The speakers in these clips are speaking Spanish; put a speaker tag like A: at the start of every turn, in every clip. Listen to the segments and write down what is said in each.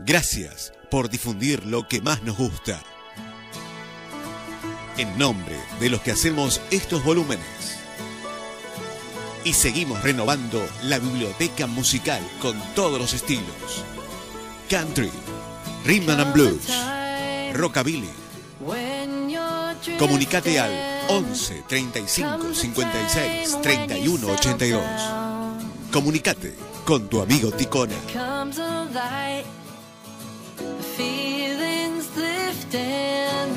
A: Gracias por difundir lo que más nos gusta. En nombre de los que hacemos estos volúmenes. Y seguimos renovando la biblioteca musical con todos los estilos. Country, Rhythm and Blues, Rockabilly. Comunicate al 11 35 56 31 82. Comunicate con tu amigo Ticona.
B: Feelings lifting.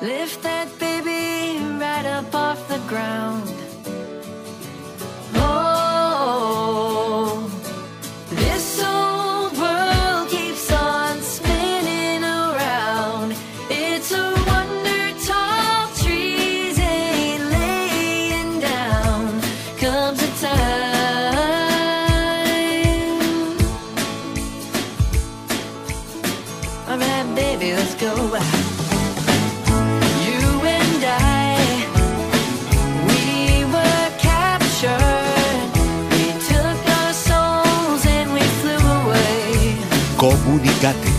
B: Lift that baby right up off the ground. Baby, let's go. You and I, we were captured. We took our souls and we flew away.
A: Comunicate.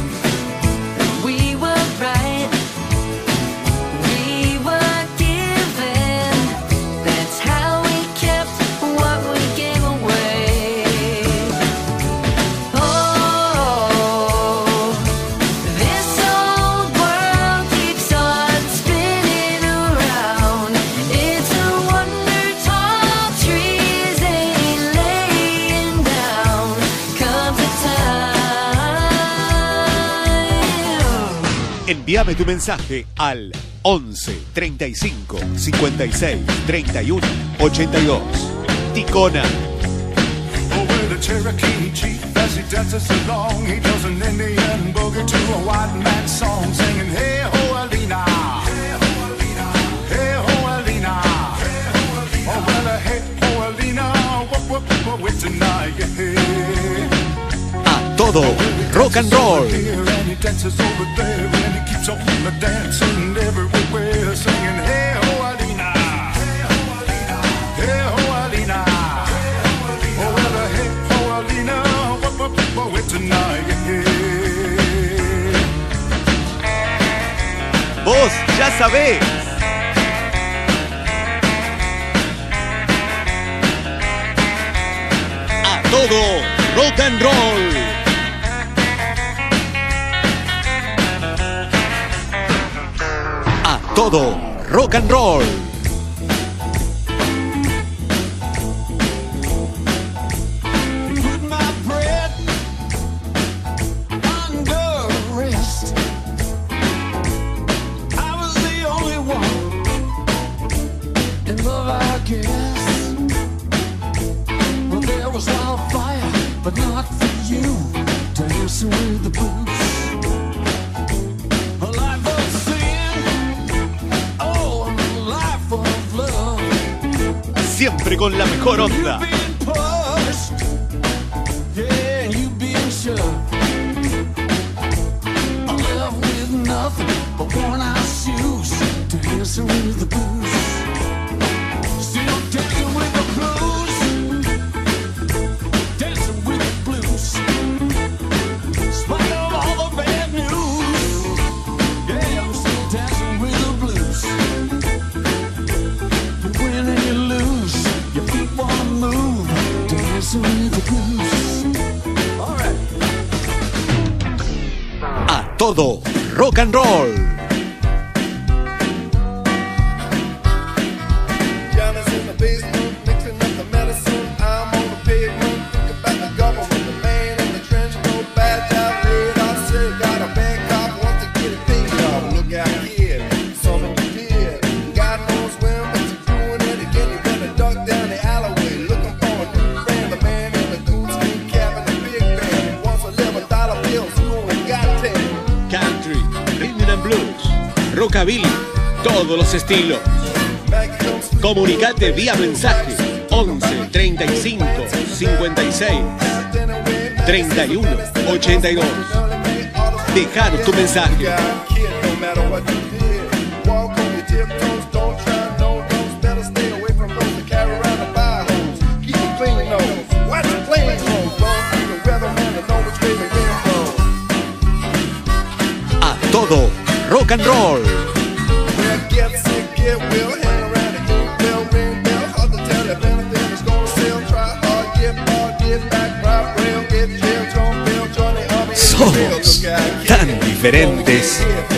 A: Envíame tu mensaje al 11 35 56 31 82. Ticona.
C: Oh, with a Cherokee chief as he dances along, he does an Indian boogie to a white man's song, singing, Hey ho, Alina. Hey ho, Alina. Oh, well, uh, hey ho, Alina. What, what, what, what, tonight, yeah.
A: A todo rock and roll.
C: Here and he dances over there and everywhere, singing, Hey ho, Alina. Hey ho, Alina. Oh, well, uh, hey ho, Alina. What, what, what, what, tonight, yeah.
A: Ya sabés. A todo rock and roll.
C: There was wildfire, but not for you. Dancing with the.
A: Siempre con la mejor onda.
C: Nothing but worn out shoes, dancing with the blues.
A: A todo rock and roll. Rockabilly, todos los estilos. Comunicate vía mensaje 11 35 56 31 82. Dejar tu mensaje. and roll. Diferentes